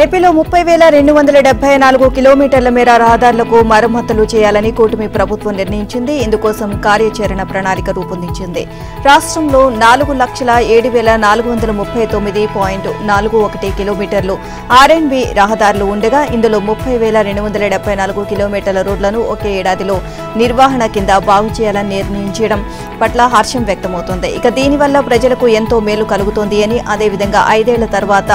ఏపీలో ముప్పై వేల రెండు వందల డెబ్బై నాలుగు కిలోమీటర్ల మేర రహదారులకు మరమ్మతులు చేయాలని కూటమి ప్రభుత్వం నిర్ణయించింది. ఇందుకోసం కార్యాచరణ ప్రణాళిక రూపొందించింది. రాష్ట్రంలో నాలుగు లక్షల ఏడు వేల నాలుగు వందల ముప్పై తొమ్మిది పాయింట్ నాలుగు ఒకటి కిలోమీటర్లు ఆర్ఎండ్బి రహదారులు ఉండగా ఇందులో ముప్పై వేల రెండు వందల డెబ్బై నాలుగు కిలోమీటర్ల రోడ్లను ఒకే ఏడాదిలో నిర్వహణ కింద బాగు చేయాలని నిర్ణయించడం పట్ల హర్షం వ్యక్తమవుతోంది. ఇక దీనివల్ల ప్రజలకు ఎంతో మేలు కలుగుతోంది అని అదేవిధంగా ఐదేళ్ళ తర్వాత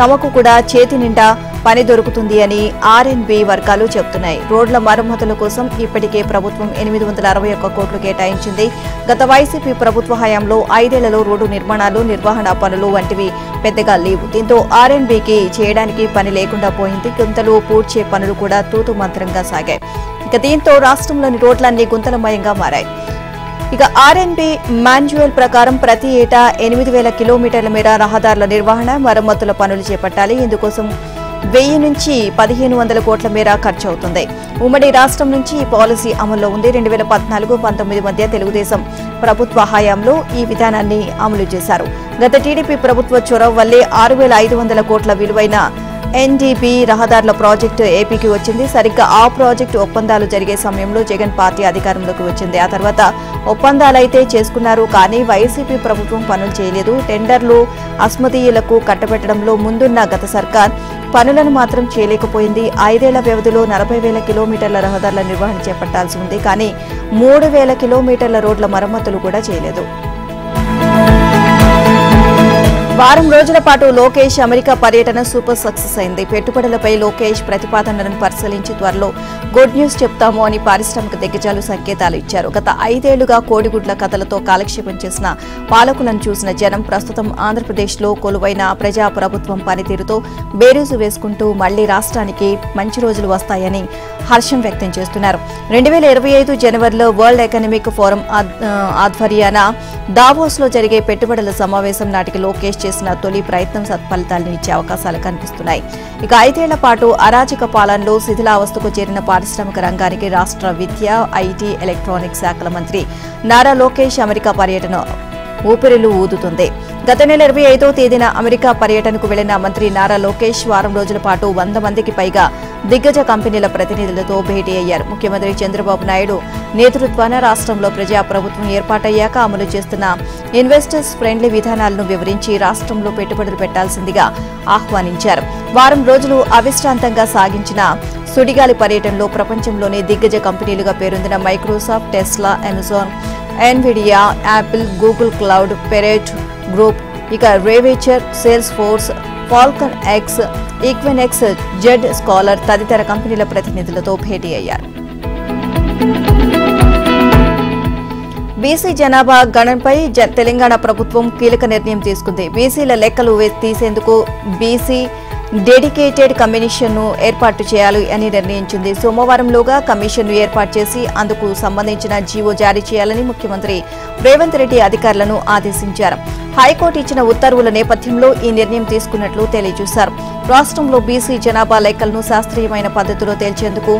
తమకు కూడా చేతి నిండా పని దొరుకుతుంది అని ఆర్ఎన్బి వర్గాలు చెబుతున్నాయి. రోడ్ల మరమ్మతుల కోసం ఇప్పటికే ప్రభుత్వం ఎనిమిది వందల అరవై ఒక్క కోట్లు కేటాయించింది. గత వైసీపీ ప్రభుత్వ హయాంలో ఐదేళ్ళలో రోడ్డు నిర్మాణాలు నిర్వహణ పనులు వంటివి పెద్దగా లేవు. దీంతో ఆర్ఎన్బికి చేయడానికి పని లేకుండా పోయింది. గుంతలు పూడ్చే పనులు కూడా తూతు మంత్రంగా సాగాయి. ఇక దీంతో రాష్ట్రంలోని రోడ్లన్నీ గుంతలమయంగా మారాయి. ఇక ఆర్ఎన్బి మాన్యువల్ ప్రకారం ప్రతి ఏటా ఎనిమిది వేల కిలోమీటర్ల మేర రహదారుల నిర్వహణ మరమ్మతుల పనులు చేపట్టాలి. ఇందుకోసం వెయ్యి నుంచి పదిహేను వందల కోట్ల మేర ఖర్చు అవుతుంది ఉమ్మడి రాష్ట్రం నుంచి ఈ పాలసీ అమల్లో ఉంది. రెండు వేల పద్నాలుగు పంతొమ్మిది మధ్య తెలుగుదేశం ప్రభుత్వ హయాంలో ఈ విధానాన్ని అమలు చేశారు. గత టీడీపీ ప్రభుత్వ చొరవ వల్లే ఆరు వేల ఐదు వందల కోట్ల విలువైన ఎన్డీబీ రహదారుల ప్రాజెక్టు ఏపీకి వచ్చింది. సరిగ్గా ఆ ప్రాజెక్టు ఒప్పందాలు జరిగే సమయంలో జగన్ పార్టీ అధికారంలోకి వచ్చింది. ఆ తర్వాత ఒప్పందాలైతే చేసుకున్నారు కానీ వైసీపీ ప్రభుత్వం పనులు చేయలేదు. టెండర్లు అస్మదీయులకు కట్టబెట్టడంలో ముందున్న గత సర్కార్ పనులను మాత్రం చేయలేకపోయింది. ఐదేళ్ళ వ్యవధిలో నలభై వేల కిలోమీటర్ల రహదారుల నిర్వహణ చేపట్టాల్సి ఉంది కానీ మూడు వేల కిలోమీటర్ల రోడ్ల మరమ్మతులు కూడా చేయలేదు. వారం రోజుల పాటు లోకేష్ అమెరికా పర్యటన సూపర్ సక్సెస్ అయింది. పెట్టుబడులపై లోకేష్ ప్రతిపాదనలను పరిశీలించి త్వరలో గుడ్ న్యూస్ చెప్తాము అని పారిశ్రామిక దిగ్గజాలు సంకేతాలు ఇచ్చారు. గత ఐదేళ్ళుగా కోడిగుడ్ల కథలతో కాలక్షేపం చేసిన పాలకులను చూసిన జనం ప్రస్తుతం ఆంధ్రప్రదేశ్లో కొలువైన ప్రజా ప్రభుత్వం పనితీరుతో బేరీజు వేసుకుంటూ మళ్ళీ రాష్ట్రానికి మంచి రోజులు వస్తాయని హర్షం వ్యక్తం చేస్తున్నారు. రెండు వేల ఇరవై ఐదు జనవరిలో వరల్డ్ ఎకనామిక్ ఫోరం ఆధ్వర్యాన దావోస్లో జరిగే పెట్టుబడుల సమావేశం నాటికి లోకేష్ చేసిన తొలి ప్రయత్నం సత్ఫలితాలను ఇచ్చే అవకాశాలు కనిపిస్తున్నాయి. ఇక ఐదేళ్ళ పాటు అరాచక పాలనలో శిథిలావస్థకు చేరిన పారిశ్రామిక రంగానికి రాష్ట్ర విద్య ఐటీ ఎలక్ట్రానిక్స్ శాఖల మంత్రి నారా లోకేష్ అమెరికా పర్యటన ఊపిరిలు ఊదుతుంది. గత నెల ఇరవై ఐదో తేదీన అమెరికా పర్యటనకు వెళ్ళిన మంత్రి నారా లోకేష్ వారం రోజుల పాటు వంద మందికి పైగా దిగ్గజ కంపెనీల ప్రతినిధులతో భేటీ అయ్యారు. ముఖ్యమంత్రి చంద్రబాబు నాయుడు నేతృత్వాన రాష్ట్రంలో ప్రజా ప్రభుత్వం ఏర్పాటయ్యాక అమలు చేస్తున్న ఇన్వెస్టర్స్ ఫ్రెండ్లీ విధానాలను వివరించి రాష్ట్రంలో పెట్టుబడులు పెట్టాల్సిందిగా ఆహ్వానించారు. వారం రోజులు అవిశ్రాంతంగా సాగించిన సుడిగాలి పర్యటనలో ప్రపంచంలోనే దిగ్గజ కంపెనీలుగా పేరొందిన Microsoft Tesla Amazon Nvidia Apple Google cloud Perot group ఇక రేవేచర్ Salesforce Falcon X Equinix Zscaler తదితర కంపెనీల ప్రతినిధులతో భేటీ అయ్యారు. బీసీ జనాభా గణనపై జ- తెలంగాణ ప్రభుత్వం కీలక నిర్ణయం తీసుకుంది. బీసీల లెక్కలు తీసేందుకు బీసీ డెడికేటెడ్ కమిషన్ను ఏర్పాటు చేయాలి అని నిర్ణయించింది. సోమవారంలోగా కమిషన్ను ఏర్పాటు చేసి అందుకు సంబంధించిన జీవో జారీ చేయాలని ముఖ్యమంత్రి రేవంత్ రెడ్డి అధికారులను ఆదేశించారు. హైకోర్టు ఇచ్చిన ఉత్తర్వుల నేపథ్యంలో ఈ నిర్ణయం తీసుకున్నట్లు తెలియజేశారు. రాష్ట్రంలో బీసీ జనాభా లెక్కలను శాస్త్రీయమైన పద్ధతిలో తేల్చేందుకు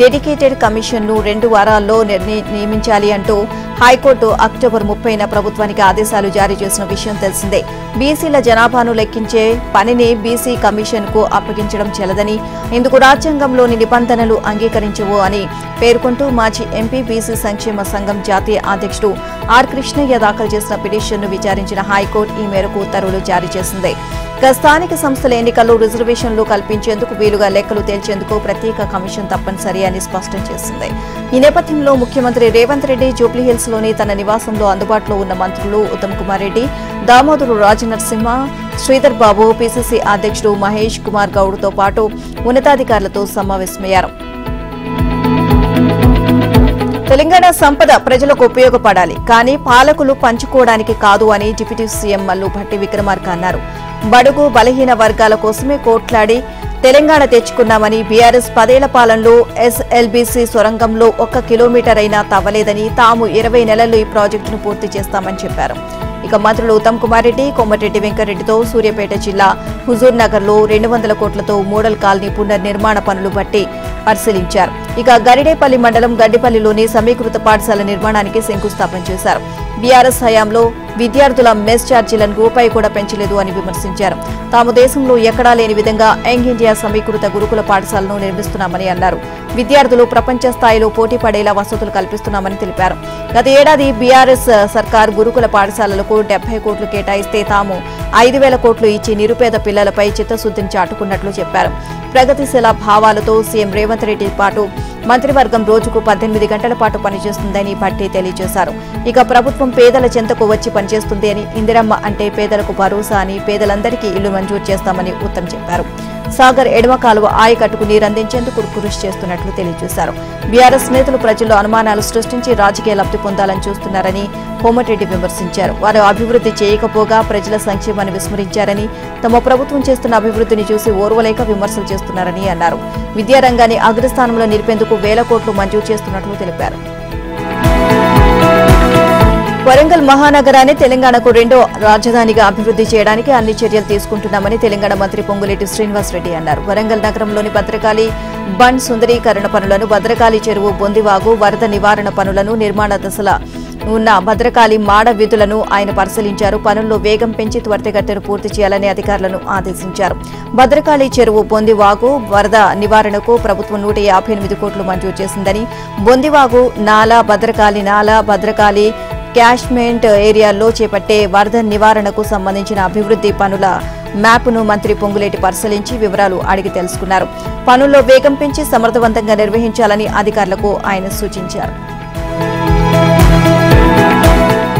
డెడికేటెడ్ కమిషన్ను రెండు వారాల్లో నియమించాలి అంటూ హైకోర్టు అక్టోబర్ ముప్పైన ప్రభుత్వానికి ఆదేశాలు జారీ చేసిన విషయం తెలిసిందే. బీసీల జనాభాను లెక్కించే పనిని బీసీ కమిషన్కు అప్పగించడం చెల్లదని ఇందుకు రాజ్యాంగంలోని నిబంధనలు అంగీకరించవు అని పేర్కొంటూ మాజీ ఎంపీ బీసీ సంక్షేమ సంఘం జాతీయ అధ్యక్షుడు ఆర్ కృష్ణయ్య దాఖలు చేసిన పిటిషన్ను విచారించిన హైకోర్టు ఈ మేరకు ఉత్తర్వులు జారీ చేసింది. స్థానిక సంస్థల ఎన్నికల్లో రిజర్వేషన్లు కల్పించేందుకు వీలుగా లెక్కలు తేల్చేందుకు ప్రత్యేక కమిషన్ తప్పనిసరి అని స్పష్టం చేసింది. ఈ నేపథ్యంలో ముఖ్యమంత్రి రేవంత్ రెడ్డి జూబ్లీహిల్స్లోని తన నివాసంలో అందుబాటులో ఉన్న మంత్రులు ఉత్తమ్ కుమార్ రెడ్డి దామోదరు రాజనరసింహ శ్రీధర్ బాబు పిసిసి అధ్యక్షుడు మహేష్ కుమార్ గౌడ్తో పాటు ఉన్నతాధికారులతో సమావేశమయ్యారు. తెలంగాణ సంపద ప్రజలకు ఉపయోగపడాలి. కానీ పాలకులు పంచుకోవడానికి కాదు అని డిప్యూటీ సీఎం మల్లు భట్టి విక్రమార్క అన్నారు. బడుగు బలహీన వర్గాల కోసమే కోట్లాడి తెలంగాణ తెచ్చుకున్నామని బీఆర్ఎస్ పదేళ్ళ పాలనలో ఎస్ఎల్బీసీ సొరంగంలో ఒక్క కిలోమీటర్ అయినా తవ్వలేదని తాము ఇరవై నెలల్లో ఈ ప్రాజెక్టును పూర్తి చేస్తామని చెప్పారు. ఇక మంత్రులు ఉత్తమ్ కుమార్ రెడ్డి కోమటిరెడ్డి వెంకరెడ్డితో సూర్యాపేట జిల్లా హుజూర్ నగర్లో రెండు వందల కోట్లతో మోడల్ కాలనీ పునర్నిర్మాణ పనులు బట్టి పరిశీలించారు. ఇక గరిడేపల్లి మండలం గడ్డిపల్లిలోని సమీకృత పాఠశాల నిర్మాణానికి శంకుస్థాపన చేశారు. బీఆర్ఎస్ హయాంలో విద్యార్థుల మెస్ ఛార్జీలను రూపాయి కూడా పెంచలేదు అని విమర్శించారు. తాము దేశంలో ఎక్కడా లేని విధంగా యంగ్ ఇండియా సమీకృత గురుకుల పాఠశాలను నిర్మిస్తున్నామని అన్నారు. విద్యార్థులు ప్రపంచ స్థాయిలో పోటీ పడేలా వసతులు కల్పిస్తున్నామని తెలిపారు. గత ఏడాది బీఆర్ఎస్ సర్కార్ గురుకుల పాఠశాలలకు డెబ్బై కోట్లు కేటాయిస్తే తాము ఐదు వేల కోట్లు ఇచ్చి నిరుపేద పిల్లలపై చిత్తశుద్ధిని చాటుకున్నట్లు చెప్పారు. ప్రగతిశీల భావాలతో సీఎం రేవంత్ రెడ్డి పాటు మంత్రివర్గం రోజుకు పద్దెనిమిది గంటల పాటు పనిచేస్తుందని భట్టి తెలియజేశారు. ఇక ప్రభుత్వం పేదల చెంతకు వచ్చి పనిచేస్తుంది అని ఇందిరమ్మ అంటే పేదలకు భరోసా అని పేదలందరికీ ఇల్లు మంజూరు చేస్తామని ఉత్తమ్ చెప్పారు. సాగర్ ఎడమ కాలువ ఆయకట్టుకు నీరందించేందుకు కృషి చేస్తున్నట్లు తెలియజేశారు. బీఆర్ఎస్ నేతలు ప్రజల్లో అనుమానాలు సృష్టించి రాజకీయ లబ్ధి పొందాలని చూస్తున్నారని కోమటిరెడ్డి విమర్శించారు. వారు అభివృద్ధి చేయకపోగా ప్రజల సంక్షేమాన్ని విస్మరించారని తమ ప్రభుత్వం చేస్తున్న అభివృద్ధిని చూసి ఓర్వలేక విమర్శలు చేస్తున్నారని అన్నారు. విద్యారంగాన్ని అగ్రస్థానంలో నిలిపేందుకు వేల కోట్లు మంజూరు చేస్తున్నట్లు తెలిపారు. వరంగల్ మహానగరాన్ని తెలంగాణకు రెండో రాజధానిగా అభివృద్ధి చేయడానికి అన్ని చర్యలు తీసుకుంటున్నామని తెలంగాణ మంత్రి పొంగులేటి శ్రీనివాస్ రెడ్డి అన్నారు. వరంగల్ నగరంలోని భద్రకాళి బండ్ సుందరీకరణ పనులను భద్రకాళి చెరువు బొందివాగు వరద నివారణ పనులను నిర్మాణ దశల ఉన్న భద్రకాళి మాడ విధులను ఆయన పరిశీలించారు. పనుల్లో వేగం పెంచి త్వరితగతిన పూర్తి చేయాలని అధికారులను ఆదేశించారు. భద్రకాళి చెరువు బొందివాగు వరద నివారణకు ప్రభుత్వం నూట యాభై ఎనిమిది కోట్లు మంజూరు చేసిందని బొందివాగు నాలా భద్రకాళి నాలా భద్రకాళి క్యాష్మెంట్ ఏరియాల్లో చేపట్టే వరద నివారణకు సంబంధించిన అభివృద్ధి పనుల మ్యాప్ను మంత్రి పొంగులేటి పరిశీలించి వివరాలు అడిగి తెలుసుకున్నారు. పనుల్లో వేగం పెంచి సమర్థవంతంగా నిర్వహించాలని అధికారులకు ఆయన సూచించారు.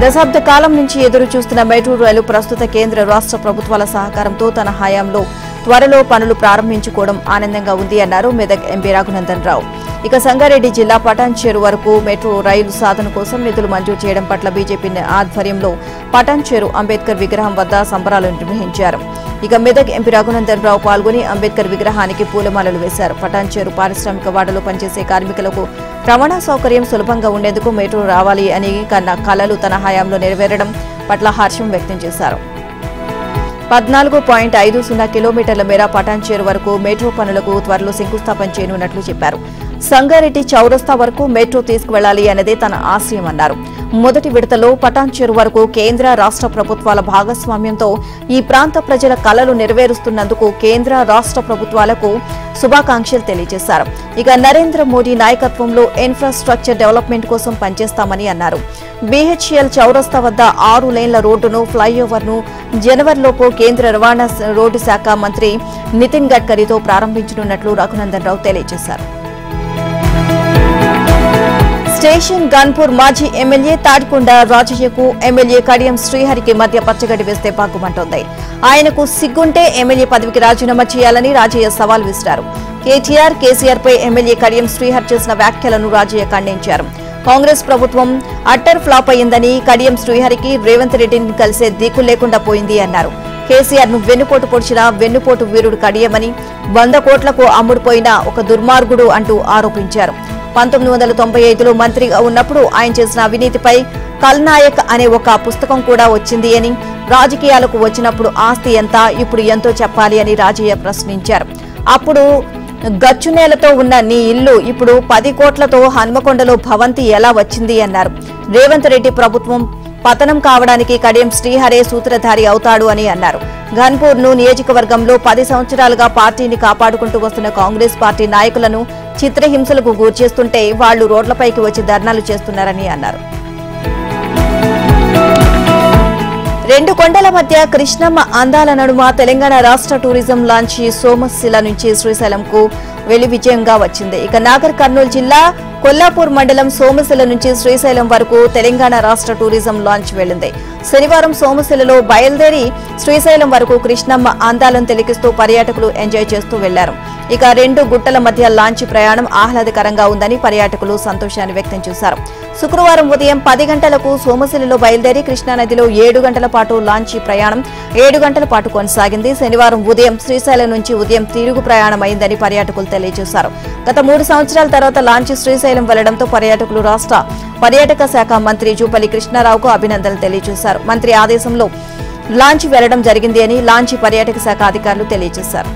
దశాబ్ద కాలం నుంచి ఎదురు చూస్తున్న మెట్రో రైలు ప్రస్తుత కేంద్ర రాష్ట్ర ప్రభుత్వాల సహకారంతో తన హయాంలో త్వరలో పనులు ప్రారంభించుకోవడం ఆనందంగా ఉంది అన్నారు మెదక్ ఎంపీ రఘునందన్ రావు. ఇక సంగారెడ్డి జిల్లా పటాన్చేరు వరకు మెట్రో రైలు సాధన కోసం నిధులు మంజూరు చేయడం పట్ల బీజేపీ ఆధ్వర్యంలో పటాన్చేరు అంబేద్కర్ విగ్రహం వద్ద సంబరాలు నిర్వహించారు. ఇక మెదక్ ఎంపీ రఘునందన్ రావు పాల్గొని అంబేద్కర్ విగ్రహానికి పూలమాలలు వేశారు. పటాన్ చెరు పారిశ్రామిక వాడలో పనిచేసే కార్మికులకు రవాణా సౌకర్యం సులభంగా ఉండేందుకు మెట్రో రావాలి అని కన్న కలలు తన హయాంలో నెరవేరడం పట్ల హర్షం వ్యక్తం చేశారు. పద్నాలుగు పాయింట్ ఐదు సున్నా కిలోమీటర్ల మేర పటాన్చేరు వరకు మెట్రో పనులకు త్వరలో శంకుస్థాపన చేయనున్నట్లు చెప్పారు. సంగారెడ్డి చౌరస్తా వరకు మెట్రో తీసుకువెళ్ళాలి అన్నదే తన ఆశయం అన్నారు మొదటి విడతలో పటాన్చేరు వరకు కేంద్ర రాష్ట్ర ప్రభుత్వాల భాగస్వామ్యంతో ఈ ప్రాంత ప్రజల కలలు నెరవేరుస్తున్నందుకు కేంద్ర రాష్ట్ర ప్రభుత్వాలకు శుభాకాంక్షలు తెలియజేశారు. ఇక నరేంద్ర మోడీ నాయకత్వంలో ఇన్ఫ్రాస్ట్రక్చర్ డెవలప్మెంట్ కోసం పనిచేస్తామని అన్నారు. బీహెచ్ఎల్ చౌరస్తా వద్ద ఆరు లేన్ల రోడ్డును ఫ్లైఓవర్ను జనవరిలోపు కేంద్ర రవాణా రోడ్డు శాఖ మంత్రి నితిన్ గడ్కరీతో ప్రారంభించనున్నట్లు రఘునందన్ రావు తెలియజేశారు. స్టేషన్ గన్పూర్ మాజీ ఎమ్మెల్యే తాడికొండ రాజయ్యకు ఎమ్మెల్యే కడియం శ్రీహరికి మధ్య పచ్చగడ్డి వేస్తే పాకుమంటోంది. ఆయనకు సిగ్గుంటే ఎమ్మెల్యే పదవికి రాజీనామా చేయాలని రాజయ్య సవాల్ విసిరారు. కేటీఆర్ కేసీఆర్ పై ఎమ్మెల్యే కడియం శ్రీహర్ చేసిన వ్యాఖ్యలను రాజయ్య ఖండించారు. కాంగ్రెస్ ప్రభుత్వం అట్టర్ ఫ్లాప్ అయిందని కడియం శ్రీహరికి రేవంత్ రెడ్డిని కలిసే దిక్కు లేకుండా పోయింది అన్నారు. కేసీఆర్ను వెన్నుపోటు పొడిచిన వెన్నుపోటు వీరుడు కడియమని వంద కోట్లకు అమ్ముడుపోయిన ఒక దుర్మార్గుడు అంటూ ఆరోపించారు. పంతొమ్మిది వందల తొంభై ఐదులో మంత్రిగా ఉన్నప్పుడు ఆయన చేసిన అవినీతిపై కల్నాయక్ అనే ఒక పుస్తకం కూడా వచ్చింది అని రాజకీయాలకు వచ్చినప్పుడు ఆస్తి ఎంత ఇప్పుడు ఎంతో చెప్పాలి అని రాజయ్య ప్రశ్నించారు. అప్పుడు గచ్చునేలతో ఉన్న నీ ఇల్లు ఇప్పుడు పది కోట్లతో హన్మకొండలో భవంతి ఎలా వచ్చింది అన్నారు. రేవంత్ రెడ్డి ప్రభుత్వం పతనం కావడానికి కడియం శ్రీహరే సూత్రధారి అవుతాడు అని అన్నారు. ఘన్పూర్ను నియోజకవర్గంలో పది సంవత్సరాలుగా పార్టీని కాపాడుకుంటూ వస్తున్న కాంగ్రెస్ పార్టీ నాయకులను చిత్రహింసలకు గురిచేస్తుంటే వాళ్ళు రోడ్లపైకి వచ్చి ధర్నాలు చేస్తున్నారని అన్నారు. రెండు కొండల మధ్య కృష్ణమ్మ అందాల నడుమ తెలంగాణ రాష్ట్ర టూరిజం లాంచ్ సోమశిల నుంచి శ్రీశైలంకు వెళ్ళి విజయంగా వచ్చింది. ఇక నాగర్ కర్నూలు జిల్లా కొల్లాపూర్ మండలం సోమశిల నుంచి శ్రీశైలం వరకు తెలంగాణ రాష్ట్ర టూరిజం లాంచ్ వెళ్ళింది శనివారం సోమశిలలో బయలుదేరి శ్రీశైలం వరకు కృష్ణమ్మ అందాలను తిలకిస్తూ పర్యాటకులు ఎంజాయ్ చేస్తూ వెళ్ళారు. ఇక రెండు గుట్టల మధ్య లాంచ్ ప్రయాణం ఆహ్లాదకరంగా ఉందని పర్యాటకులు సంతోషాన్ని వ్యక్తం చేశారు. శుక్రవారం ఉదయం పది గంటలకు సోమశిలలో బయలుదేరి కృష్ణానదిలో ఏడు గంటల పాటు లాంచ్ ప్రయాణం ఏడు గంటల పాటు కొనసాగింది. శనివారం ఉదయం శ్రీశైలం నుంచి ఉదయం తిరుగు ప్రయాణం అయిందని పర్యాటకులు తెలియజేశారు. గత మూడు సంవత్సరాల తర్వాత లాంచ్ శ్రీశైలం వెళ్ళడంతో పర్యాటకులు రాష్ట్ర పర్యాటక శాఖ మంత్రి జూపల్లి కృష్ణారావుకు అభినందనలు తెలియజేశారు. మంత్రి ఆదేశంలో లాంచ్ వెళ్ళడం జరిగింది అని లాంచ్ పర్యాటక శాఖ అధికారులు తెలియజేశారు.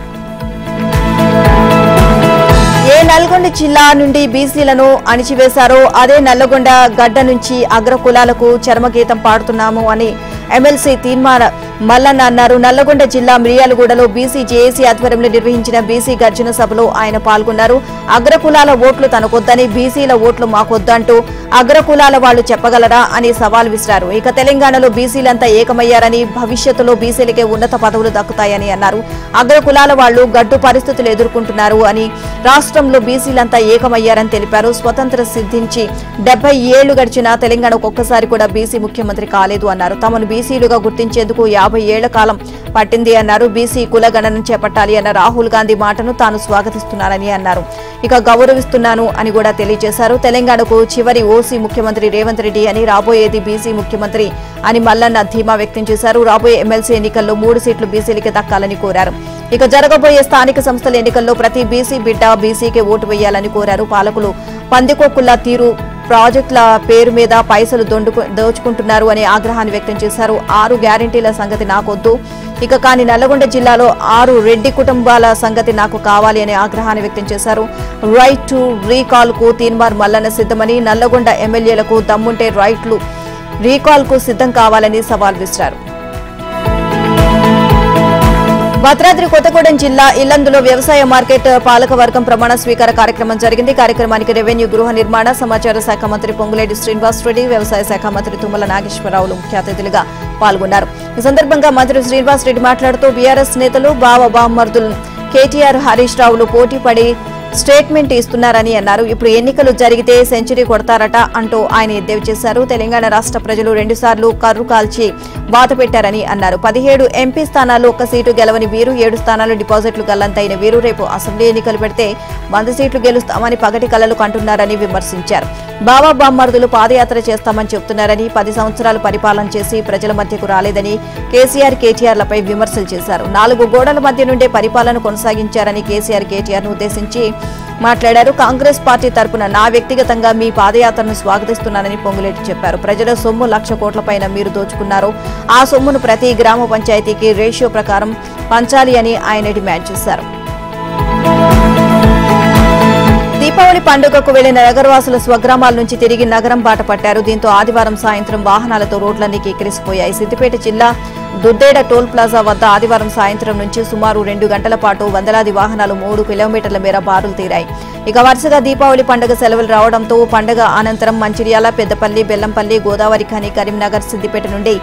ఏ నల్గొండ జిల్లా నుండి బీసీలను అణిచివేశారో అదే నల్లగొండ గడ్డ నుంచి అగ్రకులాలకు చర్మగీతం పాడుతున్నాము అని ఎమ్మెల్సీ తీర్మాన మల్లన్న అన్నారు నల్లగొండ జిల్లా మిర్యాలగూడలో బీసీ జేఏసీ ఆధ్వర్యంలో నిర్వహించిన బీసీ గర్జన సభలో ఆయన పాల్గొన్నారు. అగ్రకులాల ఓట్లు తనకొద్దని బీసీల ఓట్లు మాకొద్దంటూ అగ్రకులాల వాళ్ళు చెప్పగలరా అని సవాల్ విసిరారు. ఇక తెలంగాణలో బీసీలంతా ఏకమయ్యారని భవిష్యత్తులో బీసీలకే ఉన్నత పదవులు దక్కుతాయని అన్నారు. అగ్రకులాల వాళ్ళు గడ్డు పరిస్థితులు ఎదుర్కొంటున్నారు అని రాష్ట్రంలో బీసీలంతా ఏకమయ్యారని తెలిపారు. స్వతంత్ర సిద్ధించి డెబ్బై ఏళ్ళు గడిచినా తెలంగాణకు ఒక్కసారి కూడా బీసీ ముఖ్యమంత్రి కాలేదు అన్నారు. తమను బీసీలుగా గుర్తించేందుకు యాభై ఏళ్ళ కాలం పట్టింది అన్నారు. బీసీ కులగణన చేపట్టాలి అన్న రాహుల్ గాంధీ మాటను తాను స్వాగతిస్తున్నానని అన్నారు. ఇక గౌరవిస్తున్నాను అని కూడా తెలియజేశారు. తెలంగాణకు చివరి ఓసీ ముఖ్యమంత్రి రేవంత్ రెడ్డి అని రాబోయేది బీసీ ముఖ్యమంత్రి అని మల్లన్న ధీమా వ్యక్తం చేశారు. రాబోయే ఎమ్మెల్సీ ఎన్నికల్లో మూడు సీట్లు బీసీలకి దక్కాలని కోరారు. ఇక జరగబోయే స్థానిక సంస్థల ఎన్నికల్లో ప్రతి బీసీ బిడ్డ బీసీకే ఓటు వేయాలని కోరారు. పాలకులు పందికొక్కుల్లా తీరు ప్రాజెక్టుల పేరు మీద పైసలు దొండుకు- దోచుకుంటున్నారు అనే ఆగ్రహాన్ని వ్యక్తం చేశారు. ఆరు గ్యారంటీల సంగతి నాకొద్దు. ఇక కానీ నల్లగొండ జిల్లాలో ఆరు రెడ్డి కుటుంబాల సంగతి నాకు కావాలి అనే ఆగ్రహాన్ని వ్యక్తం చేశారు. రైట్ టు రీకాల్కు తీన్మార్ మల్లన్న సిద్ధమని నల్లగొండ ఎమ్మెల్యేలకు దమ్ముంటే రైట్లు రీకాల్కు సిద్ధం కావాలని సవాల్ విసిరారు. భద్రాద్రి కొత్తగూడెం జిల్లా ఇల్లందులో వ్యవసాయ మార్కెట్ పాలకవర్గం ప్రమాణ స్వీకార కార్యక్రమం జరిగింది. కార్యక్రమానికి రెవెన్యూ గృహ నిర్మాణ సమాచార శాఖ మంత్రి పొంగులేటి శ్రీనివాస్ రెడ్డి వ్యవసాయ శాఖ మంత్రి తుమ్మల నాగేశ్వరరావులు ముఖ్య అతిథులుగా పాల్గొన్నారు. ఈ సందర్భంగా మంత్రి శ్రీనివాస్ రెడ్డి మాట్లాడుతూ బీఆర్ఎస్ నేతలు బావ బామ్మర్దులు కేటీఆర్ హరీష్ రావులు పోటీ పడి స్టేట్మెంట్ ఇస్తున్నారని అన్నారు. ఇప్పుడు ఎన్నికలు జరిగితే సెంచరీ కొడతారట అంటూ ఆయన ఎద్దేవి చేశారు. తెలంగాణ రాష్ట్ర ప్రజలు రెండుసార్లు కర్రు కాల్చి వాత పెట్టారని అన్నారు. పదిహేడు ఎంపీ స్థానాలు ఒక్క సీటు గెలవని వీరు ఏడు స్థానాలు డిపాజిట్లు గల్లంతైన వీరు. రేపు అసెంబ్లీ ఎన్నికలు పెడితే వంద సీట్లు గెలుస్తామని పగటి కలలు కంటున్నారని విమర్శించారు. బాబా బామ్మర్దులు పాదయాత్ర చేస్తామని చెబుతున్నారని పది సంవత్సరాలు పరిపాలన చేసి ప్రజల మధ్యకు రాలేదని కేసీఆర్ కేటీఆర్లపై విమర్శలు చేశారు. నాలుగు గోడల మధ్య నుండే పరిపాలన కొనసాగించారని కేసీఆర్ కేటీఆర్ను ఉద్దేశించి మాట్లాడారు. కాంగ్రెస్ పార్టీ తరపున నా వ్యక్తిగతంగా మీ పాదయాత్రను స్వాగతిస్తున్నానని పొంగులేటి చెప్పారు. ప్రజల సొమ్ము లక్ష కోట్ల పైన మీరు దోచుకున్నారు. ఆ సొమ్మును ప్రతి గ్రామ పంచాయతీకి రేషియో ప్రకారం పంచాలి అని ఆయన డిమాండ్ చేశారు. దీపావళి పండుగకు వెళ్ళిన నగరవాసుల స్వగ్రామాల నుంచి తిరిగి నగరం బాట పట్టారు. దీంతో ఆదివారం సాయంత్రం వాహనాలతో రోడ్లన్నీ కిక్కిరిసిపోయాయి సిద్దిపేట జిల్లా దుద్దేడ టోల్ ప్లాజా వద్ద ఆదివారం సాయంత్రం నుంచి సుమారు రెండు గంటల పాటు వందలాది వాహనాలు మూడు కిలోమీటర్ల మేర బారులు తీరాయి. ఇక వరుసగా దీపావళి పండుగ సెలవులు రావడంతో పండుగ అనంతరం మంచిర్యాల పెద్దపల్లి బెల్లంపల్లి గోదావరి ఖని కరీంనగర్ సిద్దిపేట నుండి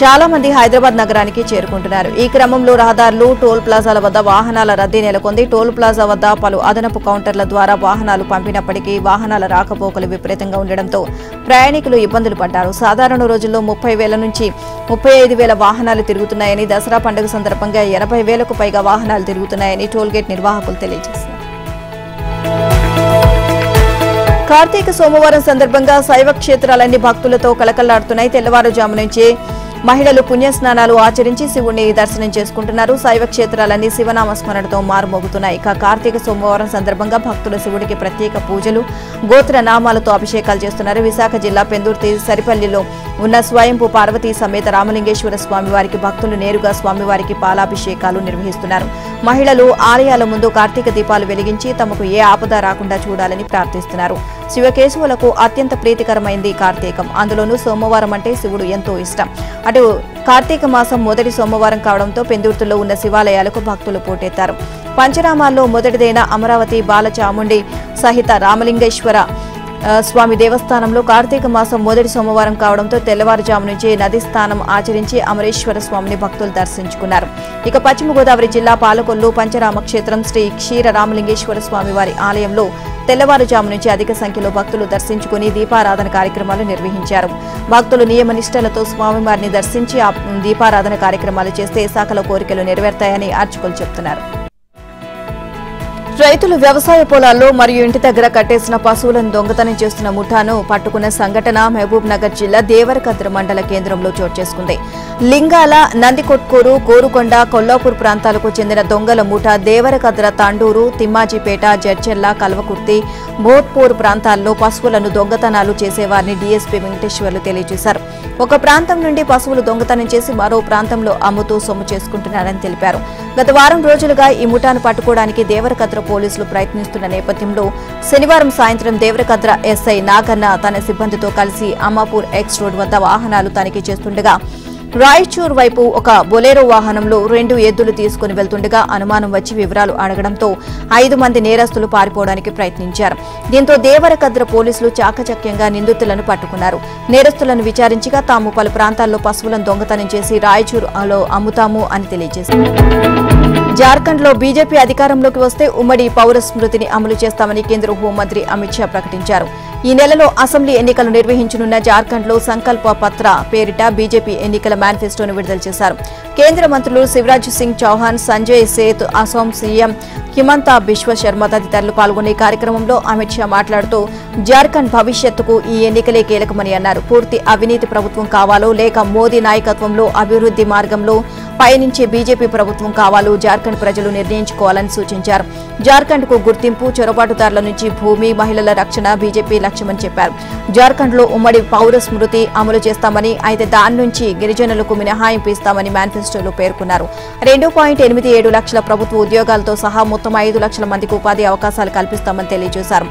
చాలా మంది హైదరాబాద్ నగరానికి చేరుకుంటున్నారు. ఈ క్రమంలో రహదారులు టోల్ ప్లాజాల వద్ద వాహనాల రద్దీ నెలకొంది. టోల్ ప్లాజా వద్ద పలు అదనపు కౌంటర్ల ద్వారా వాహనాలు పంపినప్పటికీ వాహనాల రాకపోకలు విపరీతంగా ఉండడంతో ప్రయాణికులు ఇబ్బందులు పడ్డారు. సాధారణ రోజుల్లో ముప్పై వేల నుంచి ముప్పై ఐదు వేల వాహనాలు తిరుగుతున్నాయని దసరా పండుగ సందర్భంగా ఎనభై వేలకు పైగా వాహనాలు తిరుగుతున్నాయని టోల్గేట్ నిర్వాహకులు తెలియజేశారు. కార్తీక సోమవారం సందర్భంగా శైవ క్షేత్రాలన్నీ భక్తులతో కలకల్లాడుతున్నాయి తెల్లవారుజాము నుంచే మహిళలు పుణ్యస్నానాలు ఆచరించి శివుణ్ణి దర్శనం చేసుకుంటున్నారు. శైవ క్షేత్రాలన్నీ శివనామస్మరణతో మారుమోగుతున్నాయి. ఇక కార్తీక సోమవారం సందర్భంగా భక్తులు శివుడికి ప్రత్యేక పూజలు గోత్ర నామాలతో అభిషేకాలు చేస్తున్నారు. విశాఖ జిల్లా పెందుర్తి సరిపల్లిలో ఉన్న స్వయంపు పార్వతీ సమేత రామలింగేశ్వర స్వామి వారికి భక్తులు నేరుగా స్వామివారికి పాలాభిషేకాలు నిర్వహిస్తున్నారు. మహిళలు ఆలయాల ముందు కార్తీక దీపాలు వెలిగించి తమకు ఏ ఆపద రాకుండా చూడాలని ప్రార్థిస్తున్నారు. శివకేశవులకు అత్యంత ప్రీతికరమైంది కార్తీకం. అందులోనూ సోమవారం అంటే శివుడు ఎంతో ఇష్టం. అటు కార్తీక మాసం మొదటి సోమవారం కావడంతో పెందుర్తిలో ఉన్న శివాలయాలకు భక్తులు పోటెత్తారు. పంచరామాల్లో మొదటిదైన అమరావతి బాలచాముండి సహిత రామలింగేశ్వర స్వామి దేవస్థానంలో కార్తీక మాసం మొదటి సోమవారం కావడంతో తెల్లవారుజాము నుంచి నది స్నానం ఆచరించి అమరేశ్వర స్వామిని భక్తులు దర్శించుకున్నారు. ఇక పశ్చిమ గోదావరి జిల్లా పాలకొల్లు పంచరామ క్షేత్రం శ్రీ క్షీర రామలింగేశ్వర స్వామి వారి ఆలయంలో తెల్లవారుజాము నుంచి అధిక సంఖ్యలో భక్తులు దర్శించుకుని దీపారాధన కార్యక్రమాలు నిర్వహించారు. భక్తులు నియమనిష్టలతో స్వామివారిని దర్శించి దీపారాధన కార్యక్రమాలు చేస్తే సకల కోరికలు నెరవేరుతాయని అర్చకులు చెబుతున్నారు రైతులు వ్యవసాయ పొలాల్లో మరియు ఇంటి దగ్గర కట్టేసిన పశువులను దొంగతనం చేస్తున్న ముఠాను పట్టుకున్న సంఘటన మహబూబ్ నగర్ జిల్లా దేవరకద్ర మండల కేంద్రంలో చోటు చేసుకుంది. లింగాల నందికొట్కూరు కోరుకొండ కొల్లాపూర్ ప్రాంతాలకు చెందిన దొంగల ముఠా దేవరకద్ర తాండూరు తిమ్మాజిపేట జడ్చెర్ల కల్వకుర్తి భోత్పూర్ ప్రాంతాల్లో పశువులను దొంగతనాలు చేసేవారిని డీఎస్పీ వెంకటేశ్వర్లు తెలియజేశారు. ఒక ప్రాంతం నుండి పశువులు దొంగతనం చేసి మరో ప్రాంతంలో అమ్ముతూ సొమ్ము చేసుకుంటున్నారని తెలిపారు. గత వారం రోజులుగా ఈ ముఠాను పట్టుకోవడానికి దేవరకద్ర పోలీసులు ప్రయత్నిస్తున్న నేపథ్యంలో శనివారం సాయంత్రం దేవరకద్ర ఎస్ఐ నాగన్న తన సిబ్బందితో కలిసి అమ్మాపూర్ ఎక్స్ రోడ్ వద్ద వాహనాలు తనిఖీ చేస్తుండగా రాయచూర్ వైపు ఒక బొలేరో వాహనంలో రెండు ఎద్దులు తీసుకుని వెళ్తుండగా అనుమానం వచ్చి వివరాలు అడగడంతో ఐదు మంది నేరస్తులు పారిపోవడానికి ప్రయత్నించారు. దీంతో దేవరకద్ర పోలీసులు చాకచక్యంగా నిందితులను పట్టుకున్నారు. నేరస్తులను విచారించగా తాము పలు ప్రాంతాల్లో పశువులను దొంగతనం చేసి రాయచూరులో అమ్ముతాము అని తెలియజేశారు. జార్ఖండ్లో బీజేపీ అధికారంలోకి వస్తే ఉమ్మడి పౌర స్మృతిని అమలు చేస్తామని కేంద్ర హోంమంత్రి అమిత్ షా ప్రకటించారు. ఈ నెలలో అసెంబ్లీ ఎన్నికలు నిర్వహించనున్న జార్ఖండ్లో సంకల్ప పత్ర పేరిట బీజేపీ ఎన్నికల మేనిఫెస్టోను విడుదల చేశారు. కేంద్ర మంత్రులు శివరాజ్ సింగ్ చౌహాన్ సంజయ్ సేత్ అసోం సీఎం హిమంత బిశ్వ శర్మ తదితరులు పాల్గొనే కార్యక్రమంలో అమిత్ షా మాట్లాడుతూ జార్ఖండ్ భవిష్యత్తుకు ఈ ఎన్నికలే కీలకమని అన్నారు. పూర్తి అవినీతి ప్రభుత్వం కావాలో లేక మోదీ నాయకత్వంలో అభివృద్ధి మార్గంలో పయనించే బీజేపీ ప్రభుత్వం కావాలో జార్ఖండ్ ప్రజలు నిర్ణయించుకోవాలని సూచించారు. జార్ఖండ్కు గుర్తింపు చొరబాటుదారుల నుంచి భూమి మహిళల రక్షణ బీజేపీ లక్ష్యమని చెప్పారు. జార్ఖండ్లో ఉమ్మడి పౌర స్మృతి అమలు చేస్తామని అయితే దాని నుంచి గిరిజనులకు మినహాయింపు ఇస్తామని మేనిఫెస్టోలో పేర్కొన్నారు. రెండు పాయింట్ ఎనిమిది ఏడు లక్షల ప్రభుత్వ ఉద్యోగాలతో సహా మొత్తం ఐదు లక్షల మందికి ఉపాధి అవకాశాలు కల్పిస్తామని తెలియజేశారు.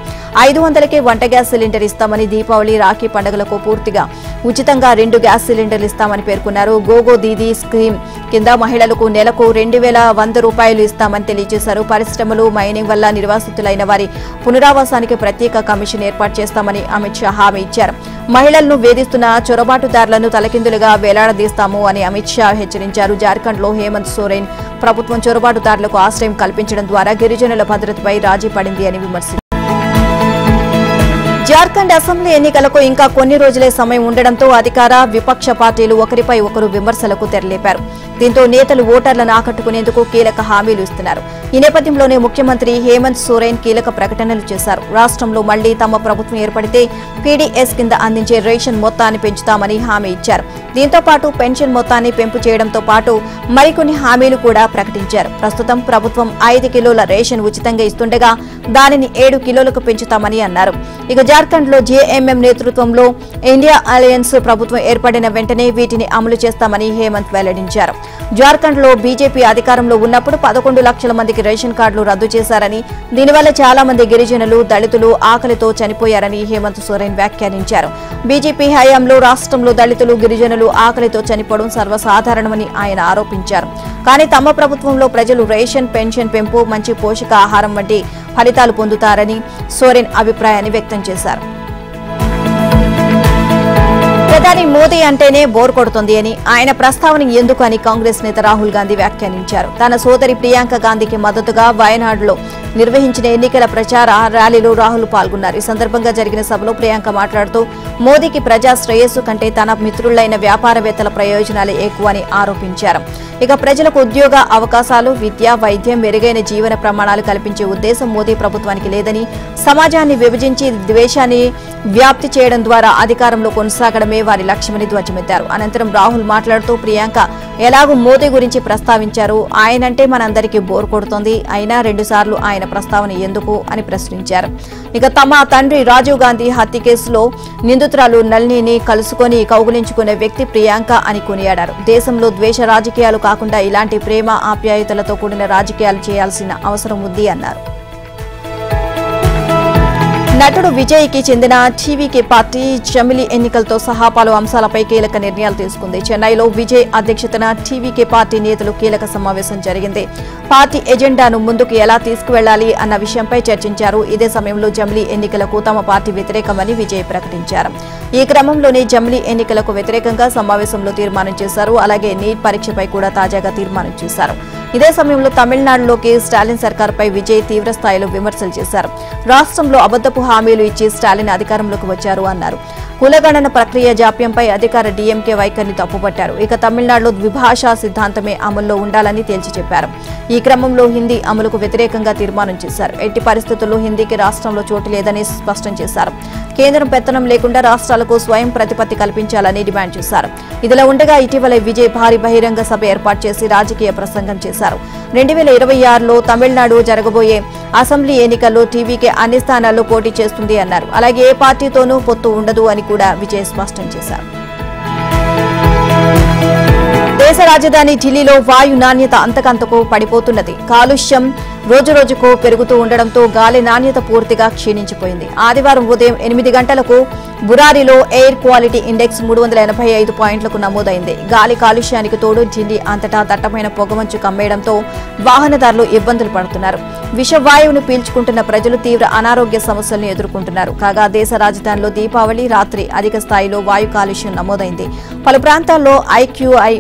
ఐదు వందలకే వంట గ్యాస్ సిలిండర్ ఇస్తామని దీపావళి రాఖీ పండుగలకు పూర్తిగా ఉచితంగా రెండు గ్యాస్ సిలిండర్లు ఇస్తామని పేర్కొన్నారు. గోగో దీదీ స్కీమ్ కింద మహిళలకు నెలకు రెండు వేల వంద రూపాయలు ఇస్తామని తెలియజేశారు. పరిశ్రమలు మైనింగ్ వల్ల నిర్వాసితులైన వారి పునరావాసానికి ప్రత్యేక కమిషన్ ఏర్పాటు చేస్తామని అమిత్ షా హామీ ఇచ్చారు. మహిళలను వేధిస్తున్న చొరబాటుదారులను తలకిందులుగా వేలాడదీస్తాము అని అమిత్ షా హెచ్చరించారు. జార్ఖండ్లో హేమంత్ సోరెన్ ప్రభుత్వం చొరబాటుదారులకు ఆశ్రయం కల్పించడం ద్వారా గిరిజనుల భద్రతపై రాజీ పడింది అని విమర్శించారు. జార్ఖండ్ అసెంబ్లీ ఎన్నికలకు ఇంకా కొన్ని రోజులే సమయం ఉండడంతో అధికార విపక్ష పార్టీలు ఒకరిపై ఒకరు విమర్శలకు తెరలేపారు. దీంతో నేతలు ఓటర్లను ఆకట్టుకునేందుకు కీలక హామీలు ఇస్తున్నారు. ఈ నేపథ్యంలోనే ముఖ్యమంత్రి హేమంత్ సోరెన్ కీలక ప్రకటనలు చేశారు. రాష్ట్రంలో మళ్ళీ తమ ప్రభుత్వం ఏర్పడితే పీడీఎస్ కింద అందించే రేషన్ మొత్తాన్ని పెంచుతామని హామీ ఇచ్చారు. దీంతో పాటు పెన్షన్ మొత్తాన్ని పెంపు చేయడంతో పాటు మరికొన్ని హామీలు కూడా ప్రకటించారు. ప్రస్తుతం ప్రభుత్వం ఐదు కిలోల రేషన్ ఉచితంగా ఇస్తుండగా దానిని ఏడు కిలోలకు పెంచుతామని అన్నారు. ఇక జార్ఖండ్లో జేఎంఎం నేతృత్వంలో ఇండియా అలయన్స్ ప్రభుత్వం ఏర్పడిన వెంటనే వీటిని అమలు చేస్తామని హేమంత్ వెల్లడించారు. జార్ఖండ్లో బీజేపీ అధికారంలో ఉన్నప్పుడు పదకొండు లక్షల మందికి రేషన్ కార్డులు రద్దు చేశారని దీనివల్ల చాలా మంది గిరిజనులు దళితులు ఆకలితో చనిపోయారని హేమంత్ సోరెన్ వ్యాఖ్యానించారు. బీజేపీ హయాంలో రాష్ట్రంలో దళితులు గిరిజనులు ఆకలితో చనిపోవడం సర్వసాధారణమని ఆయన ఆరోపించారు. కానీ తమ ప్రభుత్వంలో ప్రజలు రేషన్ పెన్షన్ పెంపు మంచి పోషకాహారం వంటి ఫలితాలు పొందుతారని సోరెన్ అభిప్రాయాన్ని వ్యక్తం చేశారు. ప్రధాని మోదీ అంటేనే బోర్ కొడుతుంది అని ఆయన ప్రస్తావన ఎందుకు అని కాంగ్రెస్ నేత రాహుల్ గాంధీ వ్యాఖ్యానించారు. తన సోదరి ప్రియాంక గాంధీకి మద్దతుగా వయనాడులో నిర్వహించిన ఎన్నికల ప్రచార ర్యాలీలో రాహుల్ పాల్గొన్నారు. ఈ సందర్భంగా జరిగిన సభలో ప్రియాంక మాట్లాడుతూ మోదీకి ప్రజా శ్రేయస్సు కంటే తన మిత్రులైన వ్యాపారవేత్తల ప్రయోజనాలే ఎక్కువ అని ఆరోపించారు. ఇక ప్రజలకు ఉద్యోగ అవకాశాలు విద్య వైద్యం మెరుగైన జీవన ప్రమాణాలు కల్పించే ఉద్దేశం మోదీ ప్రభుత్వానికి లేదని సమాజాన్ని విభజించి ద్వేషాన్ని వ్యాప్తి చేయడం ద్వారా అధికారంలో కొనసాగడమే వారి లక్ష్యమని ధ్వజమెత్తారు. అనంతరం రాహుల్ మాట్లాడుతూ ప్రియాంక ఎలాగూ మోదీ గురించి ప్రస్తావించారు. ఆయనంటే మనందరికీ బోర్ కొడుతోంది. అయినా రెండుసార్లు ఆయన ప్రస్తావన ఎందుకు అని ప్రశ్నించారు. ఇక తమ తండ్రి రాజీవ్ గాంధీ హత్య కేసులో నిందితురాలు నళిని కలుసుకొని కౌగులించుకునే వ్యక్తి ప్రియాంక అని కొనియాడారు. దేశంలో ద్వేష రాజకీయాలు కాకుండా ఇలాంటి ప్రేమ ఆప్యాయతలతో కూడిన రాజకీయాలు చేయాల్సిన అవసరం ఉంది అన్నారు. నటుడు విజయ్కి చెందిన టీవీకే పార్టీ జమిలి ఎన్నికలతో సహా పలు అంశాలపై కీలక నిర్ణయాలు తీసుకుంది. చెన్నైలో విజయ్ అధ్యక్షతన టీవీకే పార్టీ నేతలు కీలక సమావేశం జరిగింది. పార్టీ ఎజెండాను ముందుకు ఎలా తీసుకువెళ్ళాలి అన్న విషయంపై చర్చించారు. ఇదే సమయంలో జమిలీ ఎన్నికలకు తమ పార్టీ వ్యతిరేకమని విజయ్ ప్రకటించారు. ఈ క్రమంలోనే జమిలీ ఎన్నికలకు వ్యతిరేకంగా సమావేశంలో తీర్మానం చేశారు. అలాగే నీట్ పరీక్షపై కూడా తాజాగా తీర్మానం చేశారు. ఇదే సమయంలో తమిళనాడులోకి స్టాలిన్ సర్కార్పై విజయ్ తీవ్రస్థాయిలో విమర్శలు చేశారు. రాష్ట్రంలో అబద్దపు హామీలు ఇచ్చి స్టాలిన్ అధికారంలోకి వచ్చారు అన్నారు. కులగణన ప్రక్రియ జాప్యంపై అధికార డీఎంకే వైఖరిని తప్పుపట్టారు. ఇక తమిళనాడులో ద్విభాషా సిద్ధాంతమే అమల్లో ఉండాలని తేల్చి చెప్పారు. ఈ క్రమంలో హిందీ అమలుకు వ్యతిరేకంగా తీర్మానం చేశారు. ఎట్టి పరిస్థితుల్లో హిందీకి రాష్ట్రంలో చోటు లేదని స్పష్టం చేశారు. కేంద్రం పెత్తనం లేకుండా రాష్ట్రాలకు స్వయం ప్రతిపత్తి కల్పించాలని డిమాండ్ చేశారు. ఇదిలా ఉండగా ఇటీవల విజయ్ భారీ బహిరంగ సభ ఏర్పాటు చేసి రాజకీయ ప్రసంగం చేశారు. రెండు వేల ఇరవై ఆరులో తమిళనాడు జరగబోయే అసెంబ్లీ ఎన్నికల్లో టీవీకే అన్ని స్థానాల్లో పోటీ చేస్తుంది అన్నారు. అలాగే ఏ పార్టీతోనూ పొత్తు ఉండదు అని కూడా విజయ్ స్పష్టం చేశారు. దేశ రాజధాని ఢిల్లీలో వాయు నాణ్యత అంతకంతకు పడిపోతున్నది. కాలుష్యం రోజురోజుకు పెరుగుతూ ఉండడంతో గాలి నాణ్యత పూర్తిగా క్షీణించిపోయింది. ఆదివారం ఉదయం ఎనిమిది గంటలకు బురారిలో ఎయిర్ క్వాలిటీ ఇండెక్స్ మూడు వందల ఎనభై ఐదు పాయింట్లకు నమోదైంది. గాలి కాలుష్యానికి తోడు ఢిల్లీ అంతటా దట్టమైన పొగమంచు కమ్మేయడంతో వాహనదారులు ఇబ్బందులు పడుతున్నారు. విషవాయువును పీల్చుకుంటున్న ప్రజలు తీవ్ర అనారోగ్య సమస్యలను ఎదుర్కొంటున్నారు. కాగా దేశ రాజధానిలో దీపావళి రాత్రి అధిక స్థాయిలో వాయు కాలుష్యం నమోదైంది. పలు ప్రాంతాల్లో ఐక్యూఐ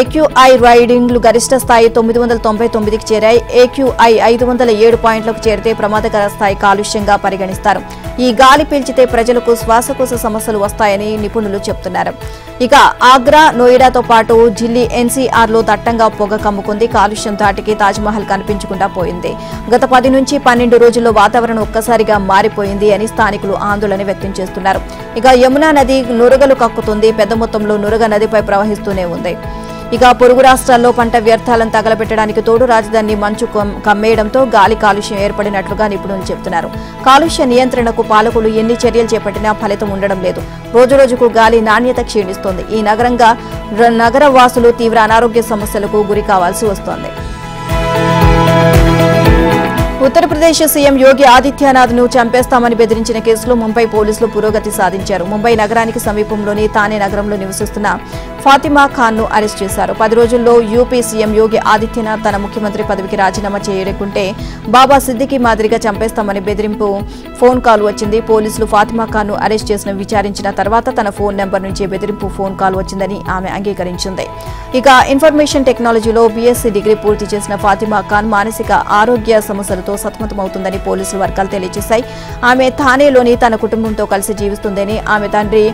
ఏక్యూఐ రైడింగ్లు గరిష్ట స్థాయి తొమ్మిది వందల తొంభై తొమ్మిదికి చేరాయి. ఏక్యూఐ ఐదు వందల ఏడు పాయింట్లకు చేరితే ప్రమాదకర స్థాయి కాలుష్యంగా పరిగణిస్తారు. ఈ గాలి పీల్చితే ప్రజలకు శ్వాసకోశ సమస్యలు వస్తాయని నిపుణులు చెబుతున్నారు ఇక ఆగ్రా నోయిడాతో పాటు ఢిల్లీ ఎన్సీఆర్లో దట్టంగా పొగ కమ్ముకుంది. కాలుష్యం ధాటికి తాజ్మహల్ కనిపించకుండా పోయింది. గత పది నుంచి పన్నెండు రోజుల్లో వాతావరణం ఒక్కసారిగా మారిపోయింది అని స్థానికులు ఆందోళన వ్యక్తం చేస్తున్నారు. ఇక యమునా నది నురగలు కక్కుతుంది. పెద్ద మొత్తంలో నురగ నదిపై ప్రవహిస్తూనే ఉంది. ఇక పొరుగు రాష్ట్రాల్లో పంట వ్యర్థాలను తగలబెట్టడానికి తోడు రాజధాని మంచు కమ్మేయడంతో గాలి కాలుష్యం ఏర్పడినట్లుగా నిపుణులు చెబుతున్నారు. కాలుష్య నియంత్రణకు పాలకులు ఎన్ని చర్యలు చేపట్టినా ఫలితం ఉండడం లేదు. రోజురోజుకు గాలి నాణ్యత క్షీణిస్తోంది. ఈ నగరంగా నగర వాసులు తీవ్ర అనారోగ్య సమస్యలకు గురి కావాల్సి వస్తోంది. ఉత్తరప్రదేశ్ సీఎం యోగి ఆదిత్యనాథ్ను చంపేస్తామని బెదిరించిన కేసులో ముంబై పోలీసులు పురోగతి సాధించారు. ముంబై నగరానికి సమీపంలోని తానే నగరంలో నివసిస్తున్న ఫాతిమా ఖాన్ను అరెస్ట్ చేశారు. పది రోజుల్లో యూపీ సీఎం యోగి ఆదిత్యనాథ్ తన ముఖ్యమంత్రి పదవికి రాజీనామా చేయకుంటే బాబా సిద్దికి మాదిరిగా చంపేస్తామని బెదిరింపు ఫోన్ కాల్ వచ్చింది. పోలీసులు ఫాతిమా ఖాన్ను అరెస్ట్ చేసిన విచారించిన తర్వాత తన ఫోన్ నెంబర్ నుంచి బెదిరింపు ఫోన్ కాల్ వచ్చిందని ఆమె అంగీకరించింది. ఇక ఇన్ఫర్మేషన్ టెక్నాలజీలో బీఎస్సీ డిగ్రీ పూర్తి చేసిన ఫాతిమా ఖాన్ మానసిక ఆరోగ్య సమస్యలతో సతమతమవుతుందని పోలీసులు వర్గాలు తెలియజేశాయి. ఆమె థానేలోని తన కుటుంబంతో కలిసి జీవిస్తుందని ఆమె తండ్రి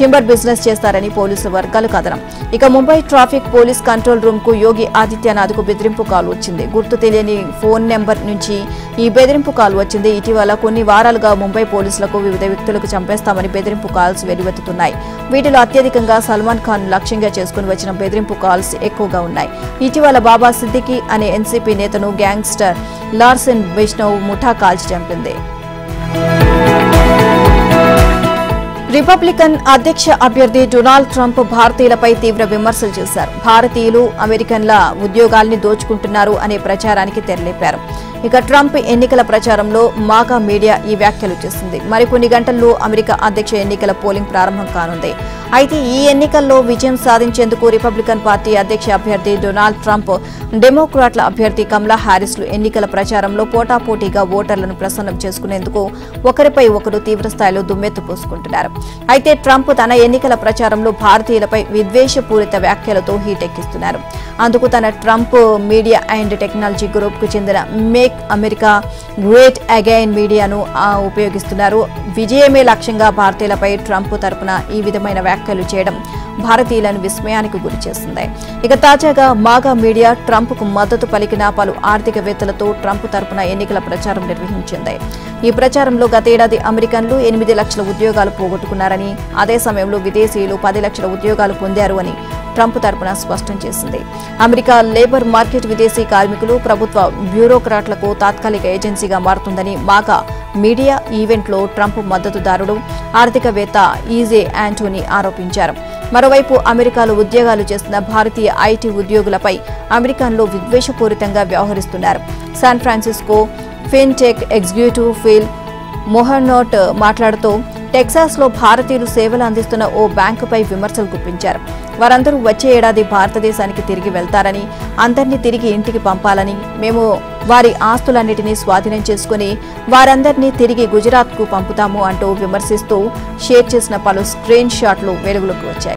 టింబర్ బిజినెస్ చేస్తారని పోలీసు వర్గాలు కథనం. ఇక ముంబై ట్రాఫిక్ పోలీస్ కంట్రోల్ రూమ్కు యోగి ఆదిత్యనాథ్కు బెదిరింపు కాల్ వచ్చింది. గుర్తు తెలియని ఫోన్ నెంబర్ నుంచి ఈ బెదిరింపు కాల్ వచ్చింది. ఇటీవల కొన్ని వారాలుగా ముంబై పోలీసులకు వివిధ వ్యక్తులకు చంపేస్తామని బెదిరింపు కాల్స్ వెలువెత్తుతున్నాయి. వీటిలో అత్యధికంగా సల్మాన్ ఖాన్ లక్ష్యంగా చేసుకుని వచ్చిన బెదిరింపు కాల్స్ ఎక్కువగా ఉన్నాయి. ఇటీవల బాబా సిద్దికి అనే ఎన్సీపీ నేతను గ్యాంగ్స్టర్ లార్సెన్ వైష్ణవ్ ముఠా కాల్చి చంపింది. రిపబ్లికన్ అధ్యక్ష అభ్యర్థి డొనాల్డ్ ట్రంప్ భారతీయులపై తీవ్ర విమర్శలు చేశారు. భారతీయులు అమెరికన్ల ఉద్యోగాల్ని దోచుకుంటున్నారు అనే ప్రచారానికి తెరలేపారు. ఇక ట్రంప్ ఎన్నికల ప్రచారంలో మాగా మీడియా ఈ వ్యాఖ్యలు చేసింది. మరికొన్ని గంటల్లో అమెరికా అధ్యక్ష ఎన్నికల పోలింగ్ ప్రారంభం కానుంది. అయితే ఈ ఎన్నికల్లో విజయం సాధించేందుకు రిపబ్లికన్ పార్టీ అధ్యక్ష అభ్యర్థి డొనాల్డ్ ట్రంప్ డెమోక్రాట్ల అభ్యర్థి కమలా హారిస్లు ఎన్నికల ప్రచారంలో పోటాపోటీగా ఓటర్లను ప్రసన్నం చేసుకునేందుకు ఒకరిపై ఒకరు తీవ్రస్థాయిలో దుమ్మెత్తు పోసుకుంటున్నారు. అయితే ట్రంప్ తన ఎన్నికల ప్రచారంలో భారతీయులపై విద్వేషపూరిత వ్యాఖ్యలతో హీటెక్కిస్తున్నారు. అందుకు తన ట్రంప్ మీడియా అండ్ టెక్నాలజీ గ్రూప్కు చెందిన మేక్ అమెరికా గ్రేట్ అగైన్ మీడియాను ఉపయోగిస్తున్నారు. విజయమే లక్ష్యంగా భారతీయులపై ట్రంప్ తరపున ఈ విధమైన వ్యాఖ్యలు చేయడం భారతీయులను విస్మయానికి గురి చేసింది. ఇక తాజాగా మాగా మీడియా ట్రంప్కు మద్దతు పలికిన పలు ఆర్థికవేత్తలతో ట్రంప్ తరపున ఎన్నికల ప్రచారం నిర్వహించింది. ఈ ప్రచారంలో గతేడాది అమెరికన్లు ఎనిమిది లక్షల ఉద్యోగాలు పోగొట్టుకున్నారని అదే సమయంలో విదేశీయులు పది లక్షల ఉద్యోగాలు పొందారు అని ట్రంప్ తరపున స్పష్టం చేసింది. అమెరికా లేబర్ మార్కెట్ విదేశీ కార్మికులు ప్రభుత్వ బ్యూరోక్రాట్లకు తాత్కాలిక ఏజెన్సీగా మారుతుందని మాగా మీడియా ఈవెంట్లో ట్రంప్ మద్దతుదారుడు ఆర్థికవేత్త ఈజే యాంటోనీ ఆరోపించారు. మరోవైపు అమెరికాలో ఉద్యోగాలు చేస్తున్న భారతీయ ఐటీ ఉద్యోగులపై అమెరికన్లు విద్వేషపూరితంగా వ్యవహరిస్తున్నారు. శాన్ ఫ్రాన్సిస్కో ఫిన్టెక్ ఎగ్జిక్యూటివ్ ఫీల్ మొహర్నోట్ మాట్లాడుతూ టెక్సాస్లో భారతీయులు సేవలు అందిస్తున్న ఓ బ్యాంకుపై విమర్శలు గుప్పించారు. వారందరూ వచ్చే ఏడాది భారతదేశానికి తిరిగి వెళ్తారని అందరినీ తిరిగి ఇంటికి పంపాలని మేము వారి ఆస్తులన్నిటినీ స్వాధీనం చేసుకుని వారందరినీ తిరిగి గుజరాత్కు పంపుతాము అంటూ విమర్శిస్తూ షేర్ చేసిన పలు స్క్రీన్ షాట్లు వెలుగులోకి వచ్చాయి.